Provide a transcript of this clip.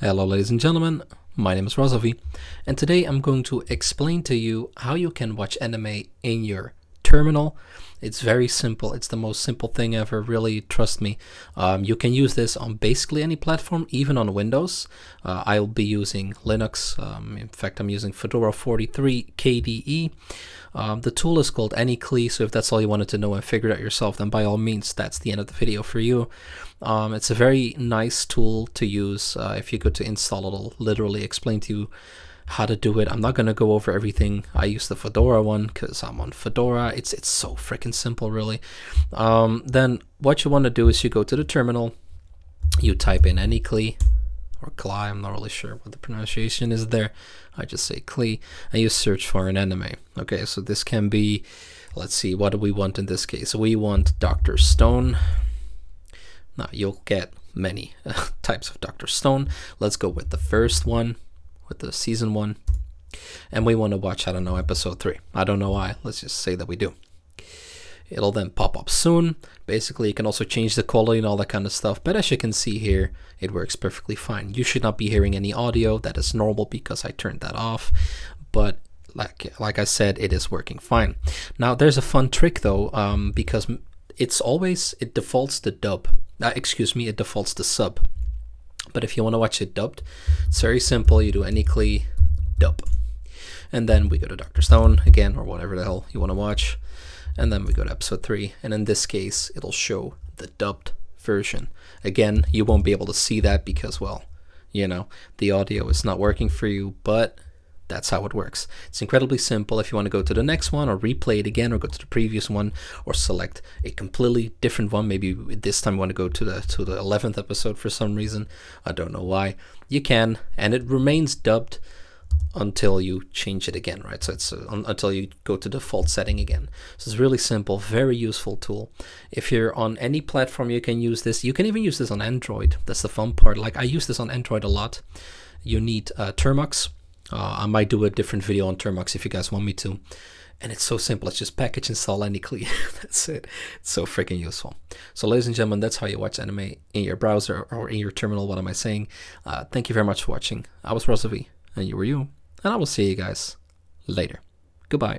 Hello ladies and gentlemen, my name is Razovy and today I'm going to explain to you how you can watch anime in your terminal. It's very simple, it's the most simple thing ever, really, trust me. Um, you can use this on basically any platform, even on Windows. Uh, I'll be using Linux, um, in fact I'm using Fedora 43 KDE. Um, the tool is called ani-cli, so if that's all you wanted to know and figure it out yourself, then by all means, that's the end of the video for you. Um, it's a very nice tool to use. Uh, if you go to install, it'll literally explain to you how to do it. I'm not going to go over everything. I use the Fedora one because I'm on Fedora. It's it's so freaking simple, really. Um, then what you want to do is you go to the terminal, you type in ani-cli, or Kli, I'm not really sure what the pronunciation is there. I just say Kli, and you search for an anime. Okay, so this can be, let's see, what do we want in this case? We want Dr. Stone. Now you'll get many types of Dr. Stone. Let's go with the first one, with the season one. And we want to watch, I don't know, episode three. I don't know why. Let's just say that we do. It'll then pop up soon. Basically, you can also change the quality and all that kind of stuff. But as you can see here, it works perfectly fine. You should not be hearing any audio. That is normal because I turned that off. But like like I said, it is working fine. Now, there's a fun trick though, um, because it's always, it defaults to dub. Uh, excuse me, it defaults to sub. But if you want to watch it dubbed, it's very simple. You do ani-cli dub. And then we go to Dr. Stone again, or whatever the hell you want to watch and then we go to episode 3 and in this case it'll show the dubbed version again you won't be able to see that because well you know the audio is not working for you but that's how it works. It's incredibly simple. If you want to go to the next one or replay it again or go to the previous one or select a completely different one, maybe this time you want to go to the to the 11th episode for some reason, I don't know why, you can and it remains dubbed until you change it again, right? So it's uh, un until you go to default setting again. So it's really simple, very useful tool. If you're on any platform, you can use this. You can even use this on Android. That's the fun part. Like I use this on Android a lot. You need uh, Termux. Uh, I might do a different video on Termux if you guys want me to. And it's so simple. It's just package install ani-cli. that's it. It's so freaking useful. So ladies and gentlemen, that's how you watch anime in your browser or in your terminal. What am I saying? Uh, thank you very much for watching. I was Razovy, and you were you and I will see you guys later. Goodbye.